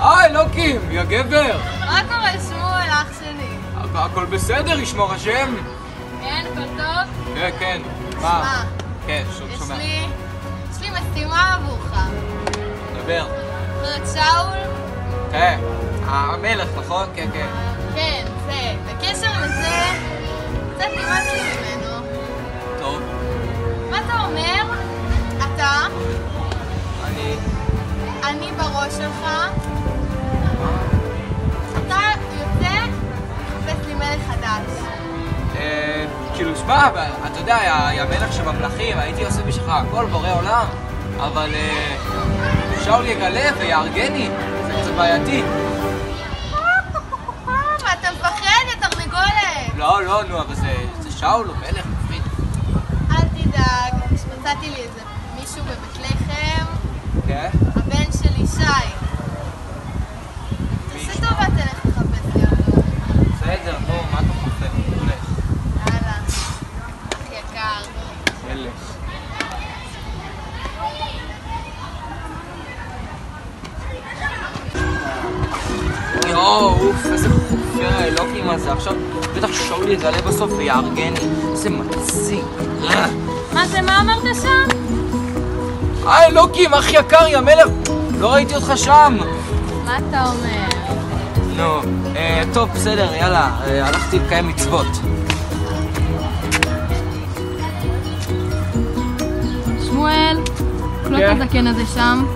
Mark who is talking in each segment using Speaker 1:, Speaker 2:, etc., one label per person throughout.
Speaker 1: היי, לוקים, יא גבר!
Speaker 2: מה קורה שמואל, אח שלי?
Speaker 1: הכל בסדר, ישמור השם?
Speaker 2: כן, הכל טוב?
Speaker 1: כן, כן.
Speaker 2: מה?
Speaker 1: כן, שומע.
Speaker 2: יש לי... יש לי משימה עבורך.
Speaker 1: דבר.
Speaker 2: זוכר את שאול?
Speaker 1: כן. המלך, נכון? כן, כן.
Speaker 2: כן, זה. בקשר לזה, קצת נמאס לי ממנו. מה אתה אומר? אתה,
Speaker 1: אני...
Speaker 2: אני בראש שלך, אתה יוצא לחפש לי מלך חדש.
Speaker 1: אה, כאילו, שמע, אתה יודע, יא- מלך שבמלכים, הייתי עושה בשבילך הכל, בורא עולם, אבל אה, שאול יגלה ויהרגני, זה קצת בעייתי.
Speaker 2: אתה מפחד, יא תרנגולת?
Speaker 1: לא, לא, נו, אבל זה זה שאול, הוא מלך, מפחיד.
Speaker 2: אל תדאג, מצאתי לי איזה מישהו בבית לחם,
Speaker 1: כן?
Speaker 2: הבן של ישי.
Speaker 1: מי?
Speaker 2: תעשה טובה, תלך לחפש לי אותו.
Speaker 1: בסדר, נו, מה אתה מפחד? הולך.
Speaker 2: יאללה, אח יקר.
Speaker 1: מלך. יואו, אוף, איזה חופר האלוקים הזה. עכשיו בטח שאול יגלה בסוף ויהרגני. איזה מציק. אה.
Speaker 2: מה זה, מה אמרת שם?
Speaker 1: היי אלוקים, אח יקר, יא מלך. לא ראיתי אותך שם.
Speaker 2: מה אתה אומר?
Speaker 1: נו, אה, טוב, בסדר, יאללה. אה, הלכתי לקיים מצוות.
Speaker 2: שמואל, קלוט
Speaker 1: כן?
Speaker 2: הזקן הזה שם.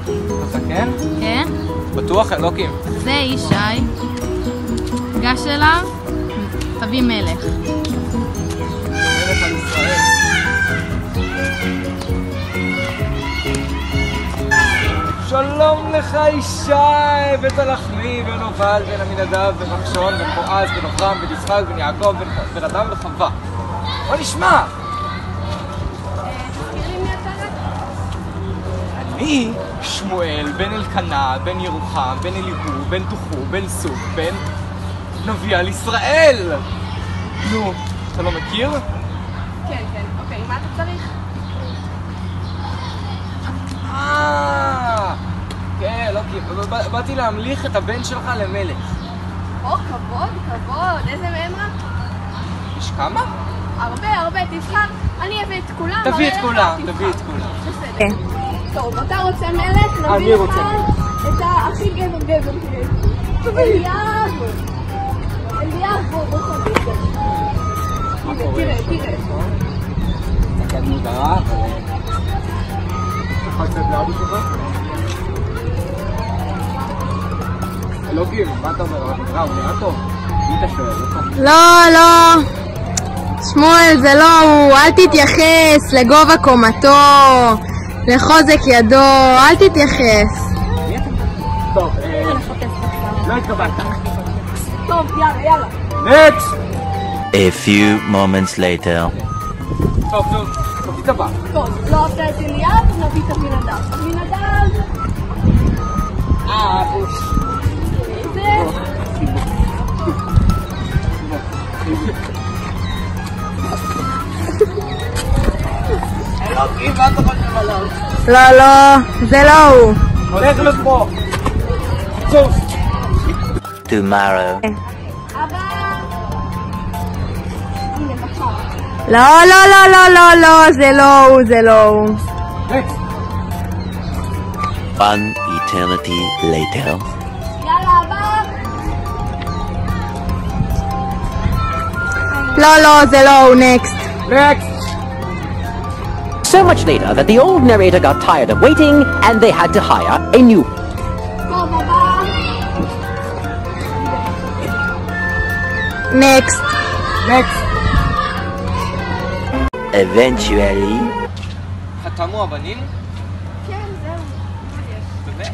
Speaker 1: כן?
Speaker 2: כן?
Speaker 1: בטוח, אלוקים.
Speaker 2: זה ישי. גש אליו, תביא מלך.
Speaker 1: מלך על ישראל. שלום לך ישי, בית הלחמי, בן עובד, בן עמינדב, בן נחשון, בן בועז, בן אברהם, בן יצחק, בן יעקב, בן, בן אדם וחווה. בוא נשמע! אני שמואל, בן אלקנה, בן ירוחם, בן אליהו, בן תוכו, בן סוף, בן נביא על ישראל! נו, אתה לא מכיר?
Speaker 3: כן, כן, אוקיי, מה אתה צריך?
Speaker 1: אה, כן, לא, ב- באתי להמליך את הבן שלך למלך.
Speaker 3: או, כבוד, כבוד, איזה מהם רק?
Speaker 1: יש כמה?
Speaker 3: הרבה, הרבה, תבחר. אני אביא את כולם.
Speaker 1: תביא את כולם,
Speaker 3: תבחר.
Speaker 1: תביא את כולם.
Speaker 3: בסדר. טוב, אתה רוצה מלך?
Speaker 1: אני
Speaker 3: נביא לך
Speaker 1: רוצה.
Speaker 3: את הכי גבר גבר שיש. אליאב.
Speaker 1: מה אתה אומר? הוא נראה, הוא נראה טוב. מי אתה שואל? לא
Speaker 2: לא, לא. שמואל, זה לא הוא, אל תתייחס לגובה קומתו, לחוזק ידו, אל תתייחס.
Speaker 1: טוב, אה... לא התכוונת.
Speaker 3: טוב, יאללה, יאללה.
Speaker 1: נקסט!
Speaker 4: A few moments later.
Speaker 1: טוב, נו, תביא את הבא.
Speaker 3: טוב, לא אהבת את אליאב, נביא את אבינדב. אבינדב.
Speaker 1: אה, בוש.
Speaker 3: זה.
Speaker 1: אלוקים, מה אתה חושב עליו?
Speaker 2: לא, לא, זה לא הוא.
Speaker 1: הולך לפה. צוף.
Speaker 4: Tomorrow.
Speaker 3: אבא.
Speaker 2: לא, לא, לא, לא, לא, לא, זה לא הוא, זה לא הוא.
Speaker 1: נקסט.
Speaker 4: One eternity later.
Speaker 3: יאללה, אבא.
Speaker 2: לא, לא, זה לא הוא, נקסט.
Speaker 1: נקסט.
Speaker 5: So much later that the old narrator got tired of waiting and they had to hire a new
Speaker 3: טוב, אבא.
Speaker 4: Eventually.
Speaker 1: חתמו הבנים?
Speaker 3: כן, זהו.
Speaker 1: באמת?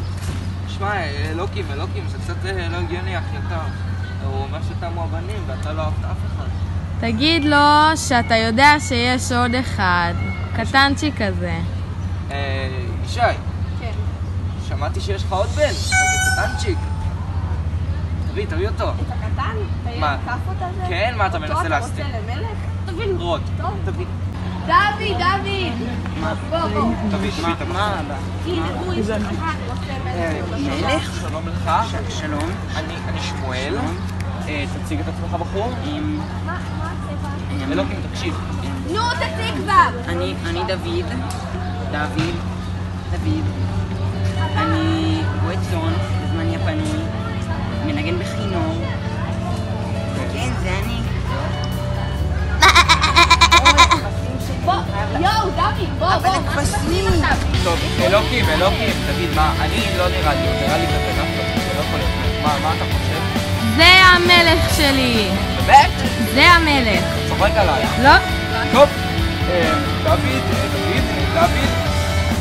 Speaker 1: שמע, אלוקים, אלוקים, זה קצת אה, לא הגיוני, אחי יקר. הוא אומר שתמו הבנים ואתה לא אהבת אף אחד.
Speaker 2: תגיד לו שאתה יודע שיש עוד אחד, קטנצ'יק כזה.
Speaker 1: אה, ישי,
Speaker 3: כן.
Speaker 1: שמעתי שיש לך עוד בן, כזה קטנצ'יק. תביא, תביא אותו.
Speaker 3: את הקטן?
Speaker 1: מה? כן, מה אתה
Speaker 3: אותו
Speaker 1: מנסה
Speaker 3: אתה
Speaker 1: להסתיר?
Speaker 3: רוצה למלך? תבין.
Speaker 1: רוד,
Speaker 3: טוב.
Speaker 1: תביא.
Speaker 3: דוד, דוד! בוא, בוא.
Speaker 1: תביא, תביא את
Speaker 6: מה
Speaker 1: המחשב.
Speaker 6: אבא?
Speaker 3: הנה, הוא יש לך הוא עושה מלך.
Speaker 6: מלך?
Speaker 1: שלום לך,
Speaker 6: שלום.
Speaker 1: אני אני שמואל. אה, תציג את עצמך בחור.
Speaker 6: אמ,
Speaker 3: מה הצבע?
Speaker 1: אלוקים, תקשיב.
Speaker 3: נו, תציג כבר!
Speaker 6: אני אני דוד. דוד. דוד. אני רואה צאן בזמני הפנוי. מנגן בכינור.
Speaker 3: מה
Speaker 6: הכבשים.
Speaker 1: טוב, אלוקים, אלוקים, תגיד, מה, אני לא נראה לי, נראה לי כזה נפלא, זה לא יכול להיות. מה, מה אתה חושב?
Speaker 2: זה המלך שלי.
Speaker 1: באמת?
Speaker 2: זה המלך.
Speaker 1: צוחק עליי.
Speaker 2: לא?
Speaker 1: טוב, אה, דוד, אה, דוד, אה, דוד,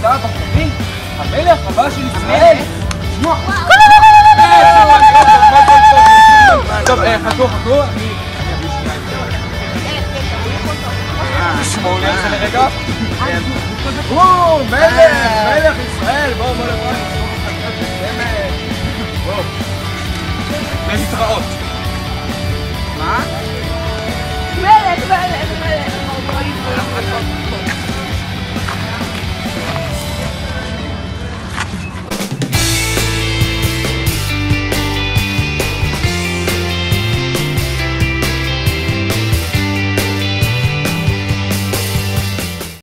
Speaker 1: אתה בחורי, המלך הבא של ישראל. אה, זמן. טוב, אה, חכו, חכו, אני... אה, תשמעו לי על זה לרגע. הוא מלך, מלך ישראל, בואו בואו בואו נזכור את חגיגת בסמל, בואו, להתראות.